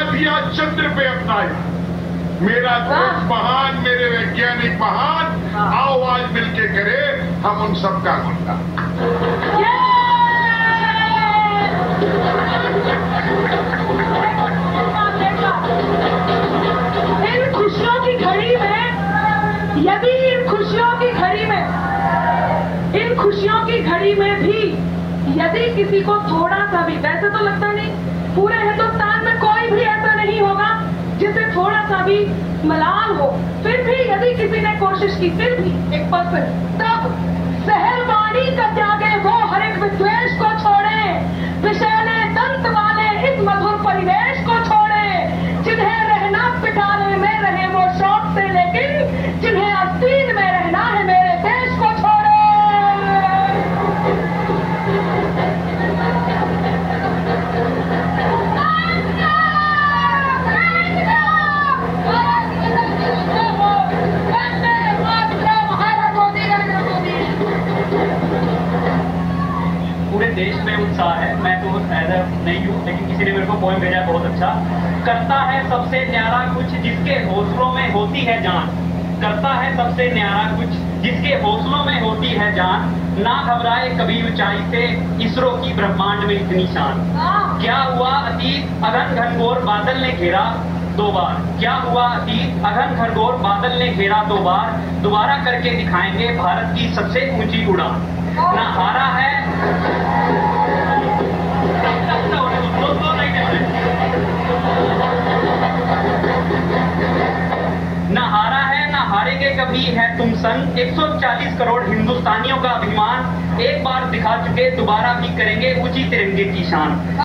चंद्र पे अपनाई मेरा देश महान मेरे वैज्ञानिक महान आओ आज मिलके करे हम उन सबका इन खुशियों की घड़ी में यदि इन खुशियों की घड़ी में इन खुशियों की घड़ी में भी यदि किसी को थोड़ा सा भी वैसे तो लगता नहीं पूरे हिंदुस्तान में थोड़ा सा भी मलाल हो, फिर भी यदि किसी ने कोशिश की, फिर भी एक पर्सन तब देश में उत्साह है। मैं तो एज नहीं हूँ, लेकिन किसी ने मेरे को पोएम भेजा बहुत अच्छा। करता है सबसे न्यारा कुछ जिसके हौसलों में होती है जान। करता है सबसे न्यारा कुछ जिसके हौसलों में होती है जान। ना घबराए कभी ऊंचाई से, इसरो की ब्रह्मांड में इतनी शान। क्या हुआ अतीत? अगन घनघोर बादल ने घेरा दो बार। क्या हुआ अतीत? अगन घनघोर बादल ने घेरा दो बार। दोबारा करके दिखाएँगे भारत की सबसे ऊँची उड़ान। ना हारा है कभी है तुम संग। 140 करोड़ हिंदुस्तानियों का अभिमान एक बार दिखा चुके, दोबारा भी करेंगे ऊँची तिरंगे की शान।